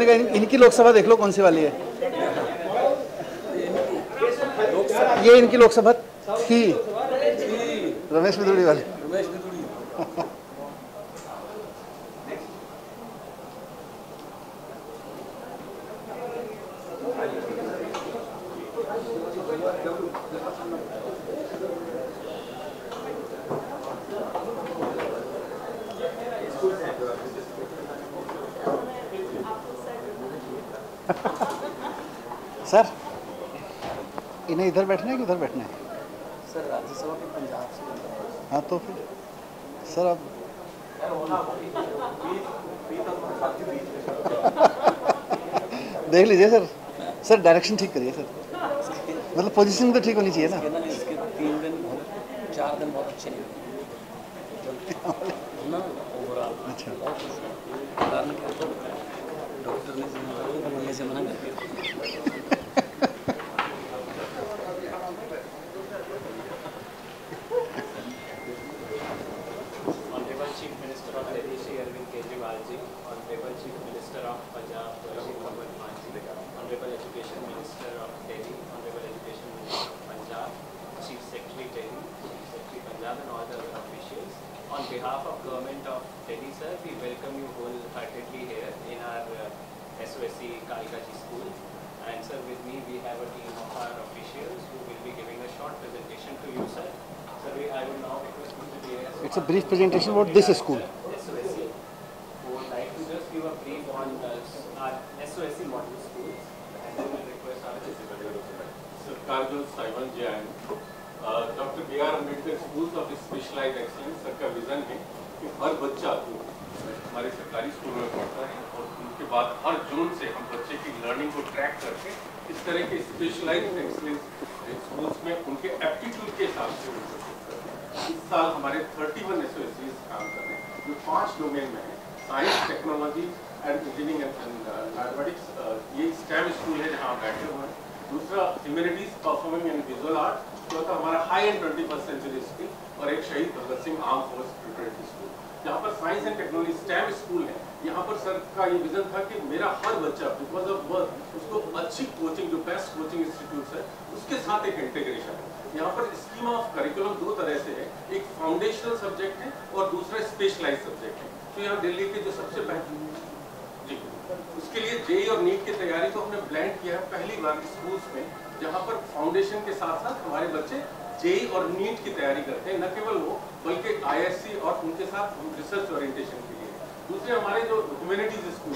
इनकी लोकसभा देख लो कौन सी वाली है। ये इनकी लोकसभा थी। रमेश मिदुड़ी वाली। सर इन्हें इधर बैठना है कि उधर बैठना है? सर राज्यसभा के पंजाब से हाँ। तो फिर सर अब देख लीजिए सर सर डायरेक्शन ठीक करिए सर। मतलब पोजीशन तो ठीक होनी चाहिए ना। तीन दिन चार दिन बहुत अच्छे अच्छा। डॉक्टर ने से मना कर दिया। Chief Minister of Punjab Honorable Education Minister of Delhi, Honorable Education Minister of Punjab, Chief Secretary Delhi, Chief Secretary Punjab and all the other officials. On behalf of Government of Delhi sir, we welcome you wholeheartedly here in our uh, SOSC Kalika ji school. And sir, with me we have a team of our officials who will be giving a short presentation to you sir. Sir, we- I will now request It's a brief presentation about this school. SOSC, Simon Jain, uh, Dr. B. R. Ambedkar Schools of Specialized Excellence sir vision है कि हर बच्चा जो हमारे सरकारी school में पढ़ता है और उनके बाद हर जोन से हम बच्चे की लर्निंग को ट्रैक करके इस तरह के स्पेशलाइज्ड एक्सलेंस स्कूल्स में उनके एप्टीट्यूड के हिसाब से उनको। इस साल हमारे 31 एसओएससीज काम कर रहे हैं जो पाँच डोमेन में है science technology and engineering and mathematics ये स्टेम स्कूल है जहाँ बैठे हुए हैं दूसरा humanities performing and visual art चौथा हमारा high end twenty first century skill और एक Shaheed Bhagat Singh armed force preparatory school जहाँ पर science and technology STEM school है। यहाँ पर सर का ये विजन था कि मेरा हर बच्चा बिकॉज़ ऑफ़ वर्क उसको अच्छी कोचिंग जो बेस्ट कोचिंग इंस्टीट्यूट है, उसके साथ एक इंटीग्रेशन है। यहाँ पर स्कीम ऑफ़ करिकुलम दो तरह से है। एक फाउंडेशनल सब्जेक्ट है और दूसरा स्पेशलाइज सब्जेक्ट है। तो यहाँ दिल्ली के जो सबसे पहले जी। उसके लिए जेई और नीट की तैयारी को हमने ब्लेंड किया है पहली बार स्कूल्स में, जहाँ पर फाउंडेशन के साथ साथ हमारे बच्चे जेई और नीट की तैयारी करते हैं। न केवल वो, बल्कि आईएससी और उनके साथ रिसर्च ओरिएंटेशन के लिए। दूसरे हमारे जो ह्यूमैनिटीज स्कूल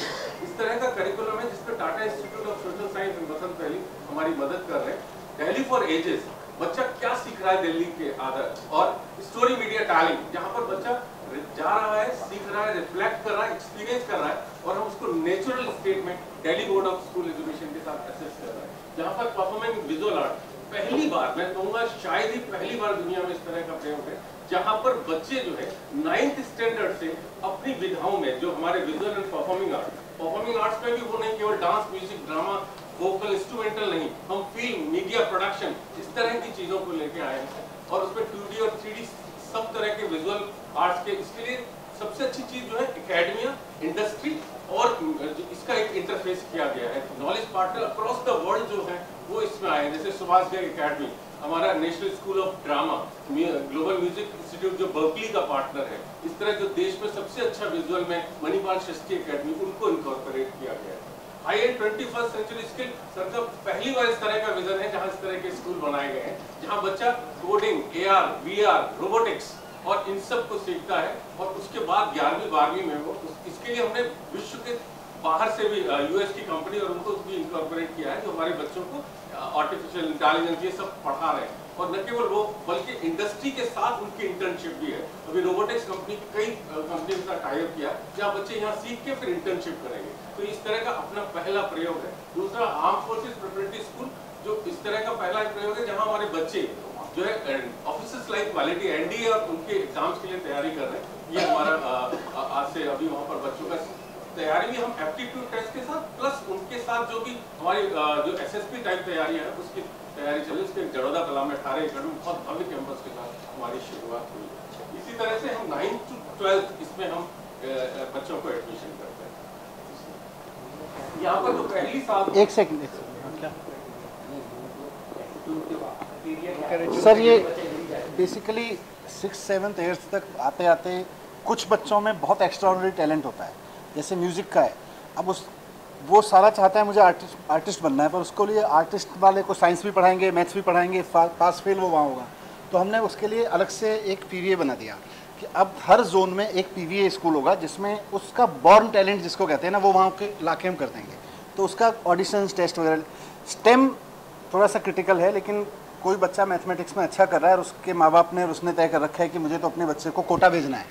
इस तरह का करिकुलम है जिसपे Tata institute of social science and Vasant valley हमारी मदद कर रहे हैं। दिल्ली फॉर एजेस बच्चा क्या सीख रहा है दिल्ली के आदर? और स्टोरी मीडिया टैलेंट जहाँ पर बच्चा जा रहा है, सीख रहा है रिफ्लेक्ट कर रहा है एक्सपीरियंस कर रहा है और हम उसको नेचुरल स्टेट में Delhi board of school education के साथ असेस कर रहे हैं, जहाँ पर परफॉर्मिंग विजुअल आर्ट पहली बार, मैं कहूँगा शायद ही पहली बार दुनिया में इस तरह का प्रयोग है, जहाँ पर बच्चे जो है नाइन्थ स्टैंडर्ड से अपनी विधाओं में, जो हमारे visual and performing art performing arts में भी वो नहीं, केवल dance music drama vocal instrumental नहीं, हम फ़िल्म मीडिया प्रोडक्शन इस तरह की चीज़ों को लेके आए हैं। और उसमें टू और थ्री सब तरह के विजुअल आर्ट्स के, इसके लिए सबसे अच्छी चीज़ जो है एकेडमिया इंडस्ट्री और इसका एक इंटरफेस किया गया है। Knowledge partner across the world जो है, वो इसमें आए जैसे सुभाष गर्ग एकेडमी हमारा national school of drama global music institute जो बर्कली का पार्टनर है, इस तरह जो देश में सबसे अच्छा विजुअल में मणिपाल शास्त्री एकेडमी उनको इनकॉर्पोरेट किया गया है। High end twenty first century skill sir का पहली बार इस तरह का विजन है, जहाँ इस तरह के स्कूल बनाए गए हैं, जहाँ बच्चा coding A R V R robotics और इन सबको सीखता है और उसके बाद ग्यारहवीं, बारहवीं में वो इसके लिए हमने विश्व के बाहर से भी यूएस की कंपनी और उनको भी इनकॉर्पोरेट किया है, जो हमारे बच्चों को आर्टिफिशियल इंटेलिजेंस ये सब पढ़ा रहे हैं। और न केवल वो, बल्कि इंडस्ट्री के साथ उनकी इंटर्नशिप भी है। अभी रोबोटिक्स कंपनी कई कंपनी के साथ टाइप किया, जहाँ बच्चे यहाँ सीख के फिर इंटर्नशिप करेंगे। तो इस तरह का अपना पहला प्रयोग है। दूसरा आर्म फोर्सेस प्रिपरेटरी स्कूल जो इस तरह का पहला प्रयोग है, जहाँ हमारे बच्चे जो है ऑफिसर्स लाइक क्वालिटी एनडीए और उनके एग्ज़ाम्स के लिए तैयारी कर रहे हैं। ये हमारा आज से अभी वहाँ पर बच्चों का तैयारी भी हम एप्टीट्यूड टेस्ट के साथ प्लस उनके साथ जो भी हमारी जो एसएसपी टाइप तैयारी है उसकी तैयारी चल रही है। उसके जड़ोदा कला में अठारह एकड़ में बहुत भव्य कैंपस के साथ हमारी शुरुआत हुई इसी तरह से हम नाइन्थ टू ट्वेल्थ इसमें हम बच्चों को एडमिशन करते हैं। यहाँ पर तो पहली साल एक सेकंड एक सेकंड क्या सर, ये बेसिकली सिक्स सेवन्थ एट्थ तक आते आते कुछ बच्चों में बहुत एक्स्ट्रा टैलेंट होता है। जैसे म्यूज़िक का है। अब उस, वो सारा चाहता है मुझे आर्टिस्ट आर्टिस्ट बनना है, पर उसको लिए आर्टिस्ट वाले को साइंस भी पढ़ाएँगे मैथ्स भी पढ़ाएँगे पास फेल वो वहाँ होगा। तो हमने उसके लिए अलग से एक पी बना दिया। कि अब हर जोन में एक पीवीए स्कूल होगा, जिसमें उसका बॉर्न टैलेंट जिसको कहते हैं ना, वो वहाँ के लाके हम कर देंगे। तो उसका ऑडिशन टेस्ट वगैरह स्टेम थोड़ा सा क्रिटिकल है, लेकिन कोई बच्चा मैथमेटिक्स में अच्छा कर रहा है और उसके माँ बाप ने और उसने तय कर रखा है कि मुझे तो अपने बच्चे को कोटा भेजना है।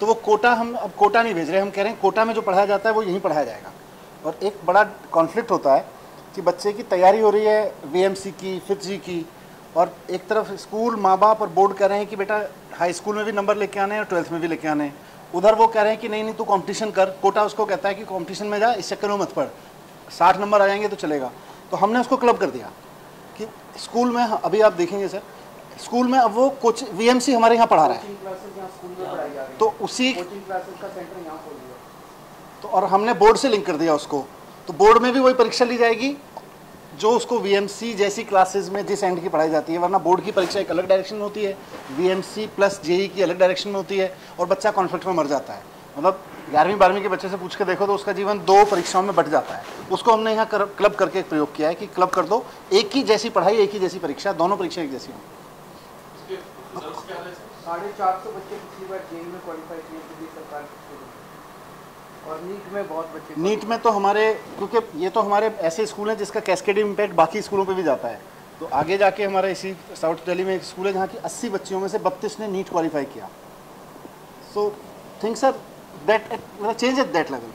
तो वो कोटा हम अब कोटा नहीं भेज रहे, हम कह रहे हैं कोटा में जो पढ़ाया जाता है वो यहीं पढ़ाया जाएगा। और एक बड़ा कॉन्फ्लिक्ट होता है कि बच्चे की तैयारी हो रही है वीएमसी की फिफ्थ जी की, और एक तरफ़ स्कूल माँ बाप और बोर्ड कह रहे हैं कि बेटा हाई स्कूल में भी नंबर लेके आने हैं और ट्वेल्थ में भी लेके आने। हैं उधर वो कह रहे हैं कि नहीं नहीं, तू कंपटीशन कर। कोटा उसको कहता है कि कंपटीशन में जा, इस चक्कर में मत पढ़। साठ नंबर आ जाएँगे तो चलेगा। तो हमने उसको क्लब कर दिया। कि स्कूल में अभी आप देखेंगे सर स्कूल में अब वो कोच वी हमारे यहाँ पढ़ा रहा है। तो उसी तो और हमने बोर्ड से लिंक कर दिया उसको। तो बोर्ड में भी वही परीक्षा ली जाएगी जो उसको वीएमसी जैसी क्लासेस में जिस एंड की पढ़ाई जाती है वरना बोर्ड की परीक्षा एक अलग डायरेक्शन में होती है वीएमसी प्लस जेई की अलग डायरेक्शन में होती है और बच्चा कॉन्फ्लिक्ट में मर जाता है। मतलब ग्यारहवीं बारहवीं के बच्चे से पूछ के देखो तो उसका जीवन दो परीक्षाओं में बट जाता है। उसको हमने यहाँ कर, क्लब करके एक प्रयोग किया है कि क्लब कर दो एक ही जैसी पढ़ाई एक ही जैसी परीक्षा दोनों परीक्षा एक जैसी हो। साढ़े चार सौ बच्चे पिछली बार जेई में क्वालिफाई किए थे सरकार और नीट में बहुत बच्चे नीट में तो हमारे क्योंकि ये तो हमारे ऐसे स्कूल हैं जिसका कैस्केडिंग इम्पैक्ट बाकी स्कूलों पे भी जाता है। तो आगे जाके हमारे इसी साउथ दिल्ली में एक स्कूल है जहाँ की 80 बच्चियों में से 32 ने नीट क्वालिफाई किया। सो आर दैट मतलब change at that level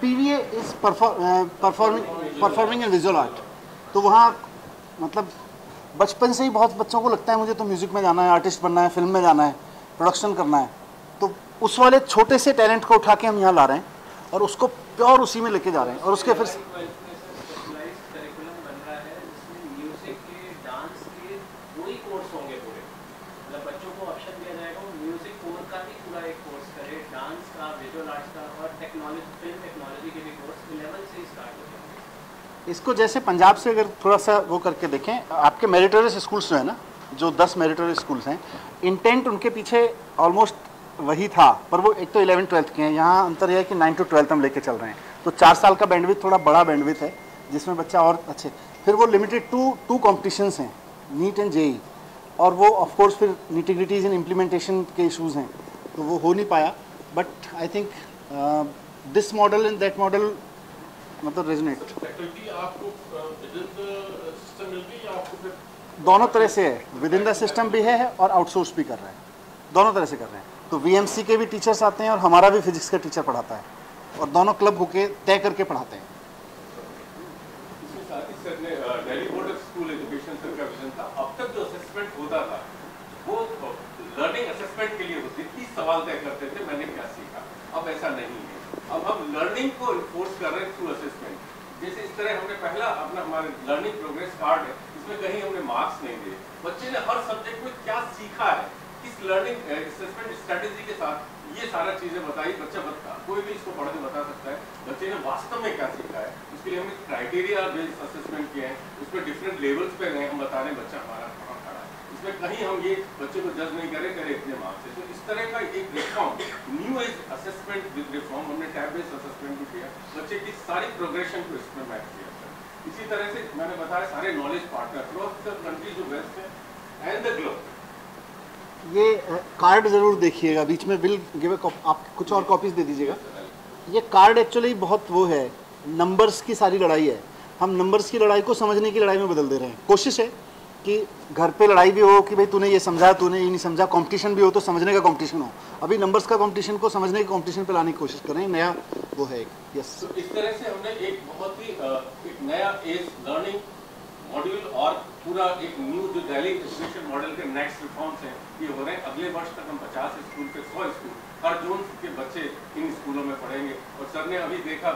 P is performing performing in visual art तो वहाँ मतलब बचपन से ही बहुत बच्चों को लगता है मुझे तो म्यूज़िक में जाना है आर्टिस्ट बनना है फ़िल्म में जाना है प्रोडक्शन करना है। तो उस वाले छोटे से टैलेंट को उठा के हम यहाँ ला रहे हैं और उसको प्योर उसी में लेके जा रहे हैं। और उसके फिर इसको जैसे पंजाब से अगर थोड़ा सा वो करके देखें, आपके मेरिटोरियस स्कूल्स जो है ना, जो दस मेरिटोरियस स्कूल्स हैं इंटेंट उनके पीछे ऑलमोस्ट वही था, पर वो एक तो इलेवन ट्वेल्थ के हैं। यहाँ अंतर यह है कि नाइन टू ट्वेल्थ हम लेके चल रहे हैं। तो चार साल का बैंडविथ थोड़ा बड़ा बैंडविथ है, जिसमें बच्चा और, अच्छे, फिर वो लिमिटेड टू टू कॉम्पिटिशन्स हैं नीट एंड जेई और वो ऑफकोर्स फिर निटिग्रिटीज इन इम्प्लीमेंटेशन के इशूज़ हैं। तो वो हो नहीं पाया। But I think this model and that model मतलब रेजनेट दोनों तरह से है। विद इन द सिस्टम भी है और आउटसोर्स भी कर रहे हैं। दोनों तरह से कर रहे हैं। तो वीएमसी के भी टीचर्स आते हैं और हमारा भी फिजिक्स का टीचर पढ़ाता है। और दोनों क्लब होके तय करके पढ़ाते हैं। सवाल तय करते थे, मैंने क्या सीखा? अब ऐसा नहीं है। अब हम लर्निंग को इन्फोर्स कर रहे हैं थ्रू असेसमेंट जैसे इस तरह हमने पहला अपना हमारे लर्निंग प्रोग्रेस कार्ड है, इसमें कहीं हमने मार्क्स नहीं दिए। बच्चे ने हर सब्जेक्ट में क्या सीखा है? किस लर्निंग असेसमेंट स्ट्रेटेजी के साथ ये सारा चीज़ें बताई, बच्चा बता, कोई भी इसको पढ़ के बता सकता है, बच्चे ने वास्तव में क्या सीखा है, उसके लिए हमने क्राइटेरिया बेस्ड असेसमेंट किए हैं उसमें डिफरेंट लेवल्स पे गए, हम बता रहे हैं बच्चा हमारा कहाँ खड़ा है। इसमें कहीं हम ये बच्चे को जज नहीं करें करें इतने मार्क्स से। तो इस तरह का एक reform new age assessment with reform हमने टैब बेस्ड असेसमेंट भी किया, बच्चे की सारी प्रोग्रेशन को इसमें मैप किया इसी तरह से मैंने बताया सारे knowledge partner across the country जो वेस्ट है एंड द ग्लोब ये कार्ड ज़रूर देखिएगा, बीच में बिल गिव आप कुछ और कॉपीज़ दे दीजिएगा। ये कार्ड एक्चुअली बहुत वो है नंबर्स की सारी लड़ाई है। हम नंबर्स की लड़ाई को समझने की लड़ाई में बदल दे रहे हैं। कोशिश है कि घर पे लड़ाई भी हो कि भाई तूने ये समझा, तूने ये नहीं समझा कंपटीशन भी हो तो समझने का कंपटीशन हो। अभी नंबर्स का कंपटीशन को समझने के कंपटीशन पे लाने की कोशिश कर रहे हैं नया वो है यस तो इस तरह से हमने एक बहुत ही एक नया एज लर्निंग मॉड्यूल और पूरा एक न्यू जो दिल्ली एजुकेशन मॉडल के नेक्स्ट रिफॉर्म्स हैं, ये हो रहे हैं। अगले वर्ष तक हम 50 स्कूल के 100 स्कूल, हर जोन के बच्चे इन स्कूलों में पढ़ेंगे। और सर ने अभी देखा